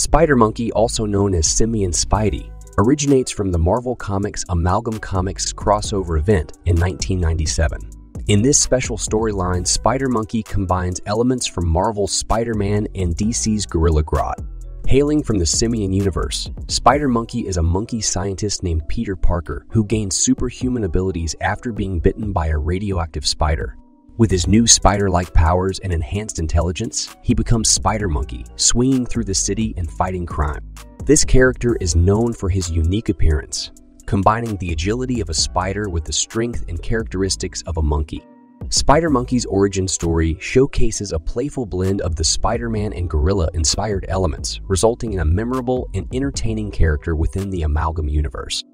Spider Monkey, also known as Simian Spidey, originates from the Marvel Comics Amalgam Comics crossover event in 1997. In this special storyline, Spider Monkey combines elements from Marvel's Spider Man and DC's Gorilla Grodd. Hailing from the Simian universe, Spider Monkey is a monkey scientist named Peter Parker who gains superhuman abilities after being bitten by a radioactive spider. With his new spider like powers and enhanced intelligence, he becomes Spider Monkey, swinging through the city and fighting crime. This character is known for his unique appearance, combining the agility of a spider with the strength and characteristics of a monkey. Spider Monkey's origin story showcases a playful blend of the Spider Man and Gorilla inspired elements, resulting in a memorable and entertaining character within the Amalgam universe.